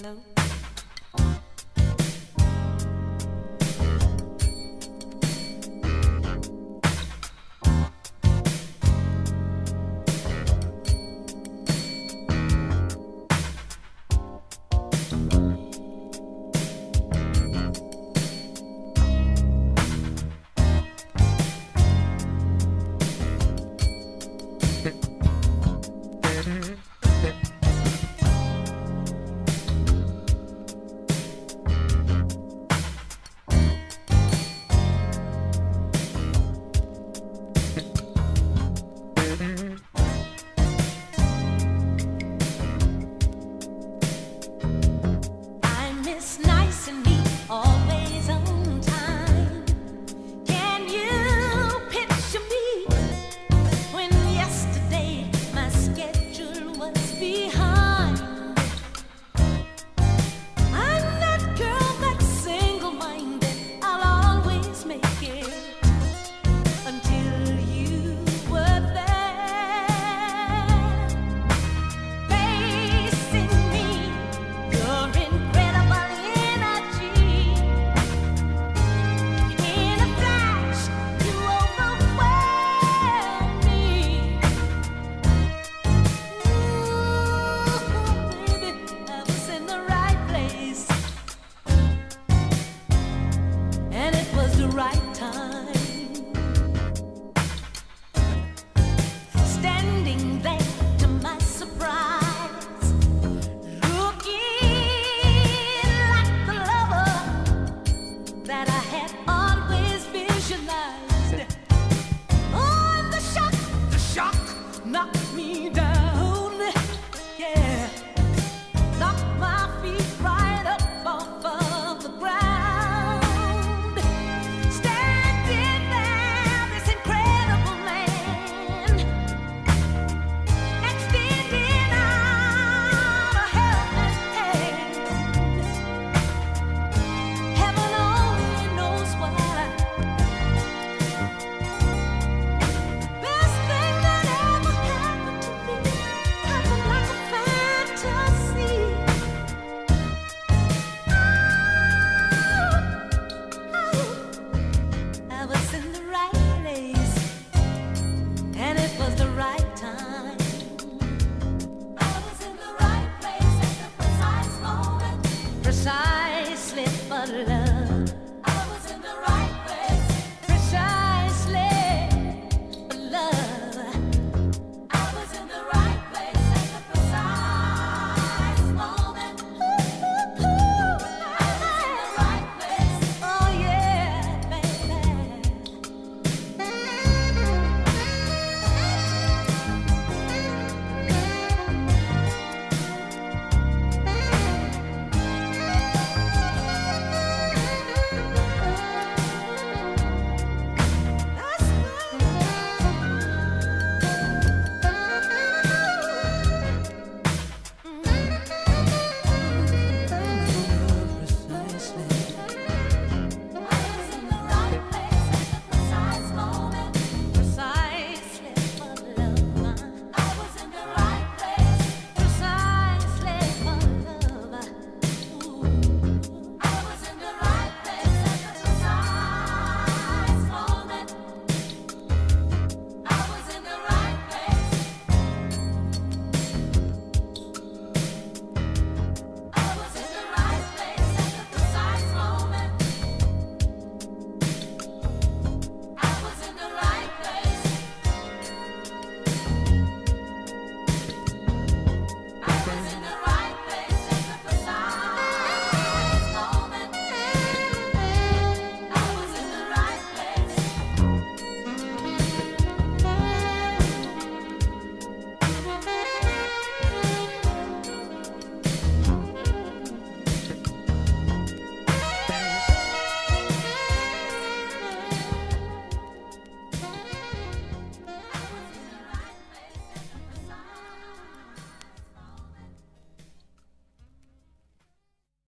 Hello? night. for love.